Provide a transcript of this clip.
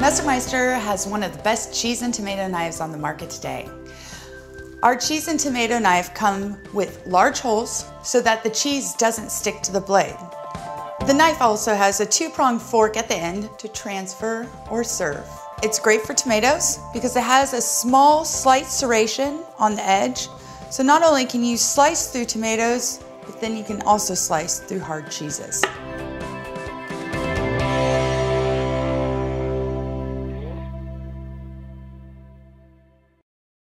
Messermeister has one of the best cheese and tomato knives on the market today. Our cheese and tomato knife come with large holes so that the cheese doesn't stick to the blade. The knife also has a two-pronged fork at the end to transfer or serve. It's great for tomatoes because it has a small slight serration on the edge. So not only can you slice through tomatoes, but then you can also slice through hard cheeses.